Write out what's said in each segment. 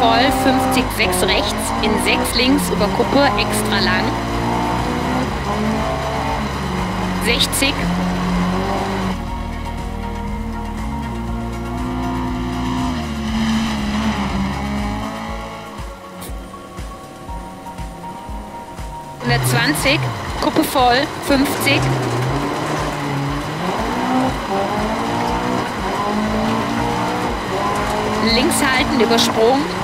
voll, 50, 6 rechts, in 6 links über Kuppe, extra lang. 60. Hundertzwanzig, Kuppe voll, 50. Links halten, übersprungen.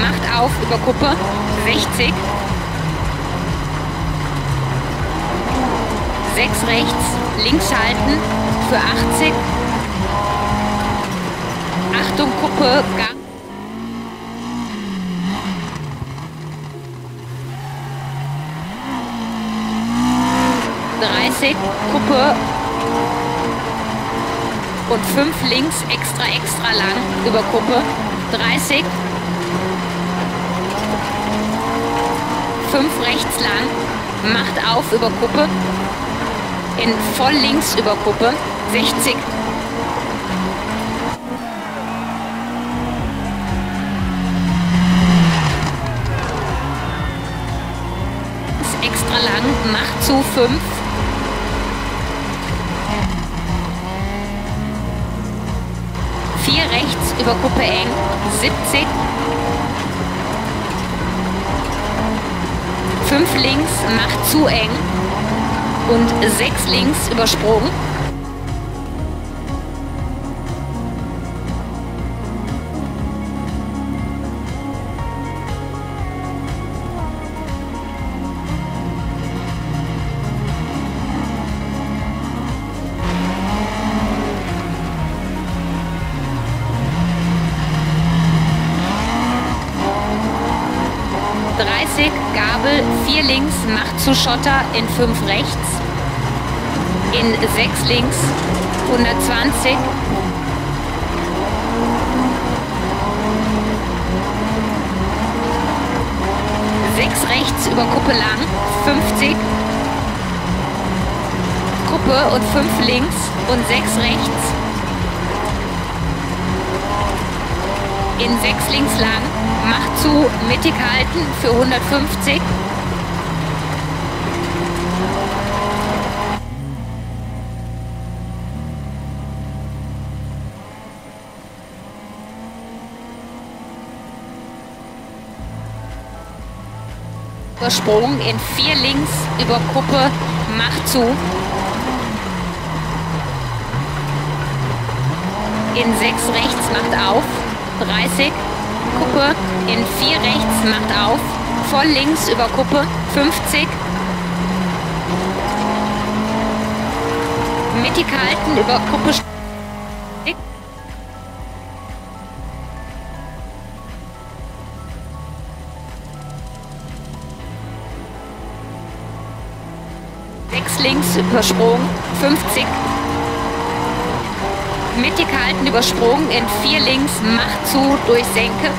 Macht auf über Kuppe, 60. 6 rechts, links halten für 80. Achtung, Kuppe, Gang. Kuppe und 5 links, extra, extra lang über Kuppe. 30. 5 rechts lang, macht auf über Kuppe in voll links über Kuppe, 60. Ist extra lang, macht zu 5. Vier rechts über Kuppe eng, 70. 5 links, macht zu eng, und 6 links übersprungen. 4 links, macht zu Schotter in 5 rechts in 6 links 120. Sechs rechts über Kuppe lang, 50. Kuppe und 5 links und 6 rechts. In 6 links lang, macht zu, mittig halten für 150. Übersprung in vier links über Kuppe, macht zu. In sechs rechts macht auf, 30. Kuppe in vier rechts macht auf, voll links über Kuppe, 50. Mittig halten über Kuppe. Links übersprungen, 50. Mittig halten, übersprungen, in 4 links, macht zu, durch Senke.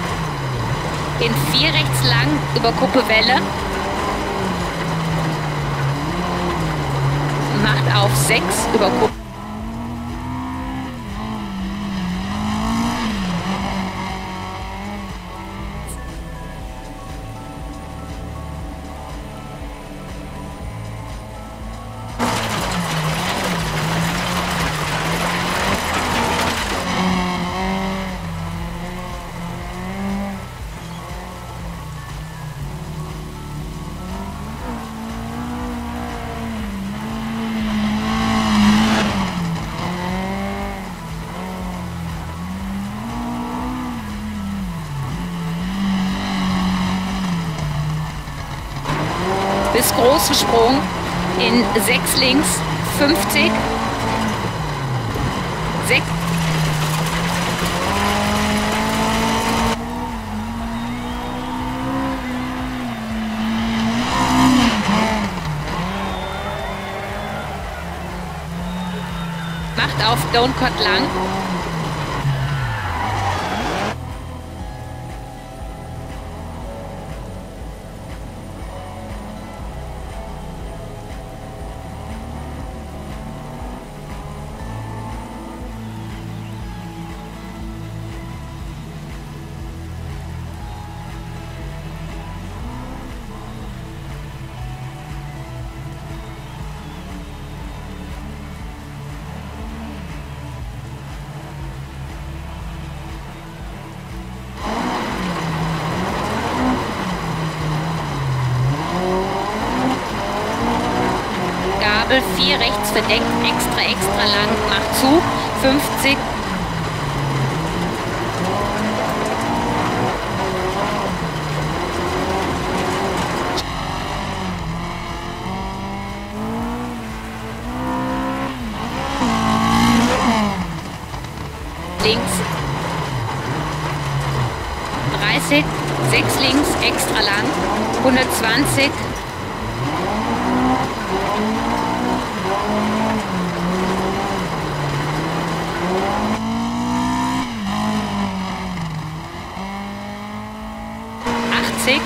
In 4 rechts lang, über Kuppe Welle. Macht auf 6, über Kuppe. Bis großen Sprung in 6 links, 50, 6, macht auf Don't Cut lang. Gabel 4 rechts verdeckt, extra, extra lang, macht zu, 50. Links. 30, 6 links, extra lang, 120. Achtzig.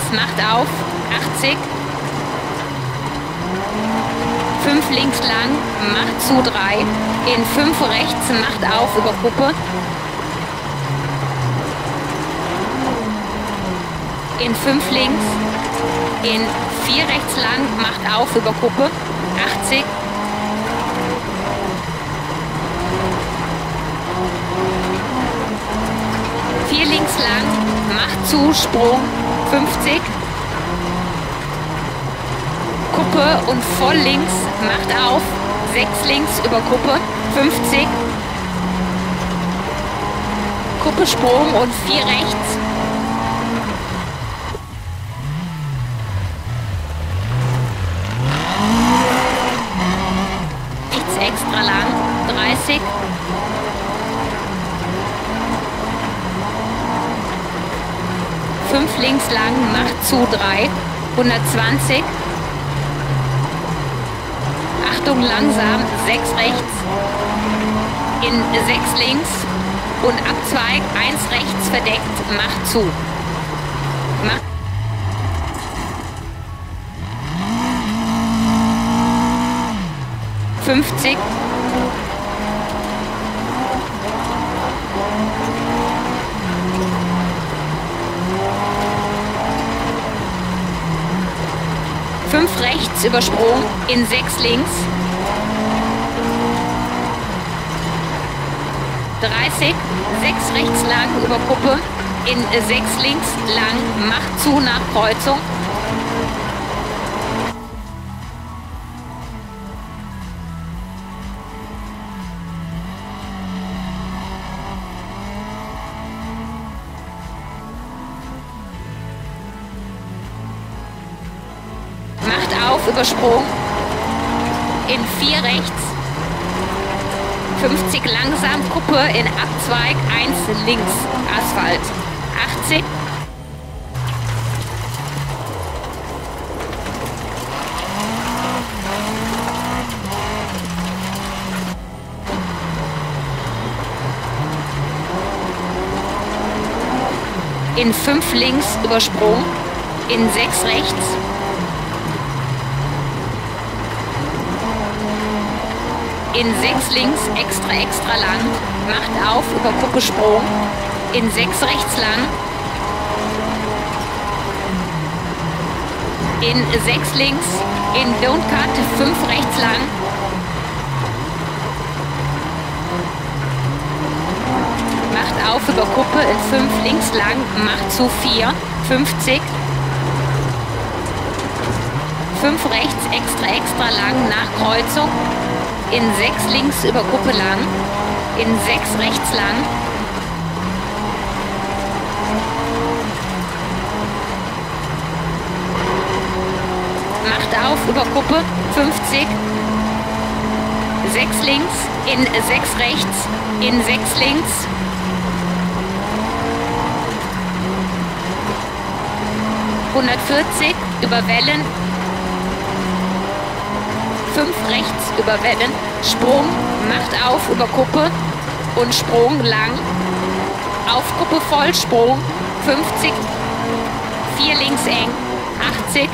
Es macht auf. 80. 5 links lang, macht zu 3. In 5 rechts, macht auf über Kuppe. In 5 links. In 4 rechts lang, macht auf über Kuppe. 80. Vier links lang, macht zu, Sprung, 50. Kuppe und voll links, macht auf, 6 links über Kuppe, 50. Kuppe, Sprung und 4 rechts. Rechts extra lang, 30. Fünf links lang, macht zu 3, 120. Achtung, langsam, 6 rechts, in 6 links und Abzweig, 1 rechts verdeckt, macht zu. Macht 50. Fünf rechts übersprungen, in sechs links. 30, sechs rechts lang über Kuppe, in sechs links lang, macht zu nach Kreuzung. Übersprung. In 4 rechts. 50 langsam, Kuppe in Abzweig, 1 links, Asphalt. 80. In 5 links Übersprung. In 6 rechts. In 6 links extra extra lang, macht auf über Kuppe Sprung, in 6 rechts lang, in 6 links, in Don't Cut 5 rechts lang, macht auf über Kuppe in 5 links lang, macht zu 4, 50, 5 rechts extra extra lang. Nach Kreuzung, in 6 links über Kuppe lang, in 6 rechts lang, macht auf über Kuppe, 50, 6 links, in 6 rechts, in 6 links, 140 über Wellen, 5 rechts über Wellen, Sprung, macht auf über Kuppe. Und Sprung lang, auf Kuppe voll, Sprung, 50, 4 links eng, 80,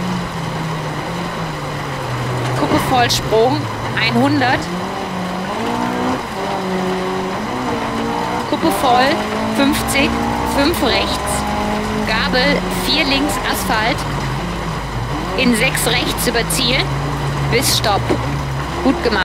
Kuppe voll, Sprung, 100, Kuppe voll, 50, 5 rechts, Gabel, 4 links Asphalt, in 6 rechts über Ziel, bis Stopp. Gut gemacht.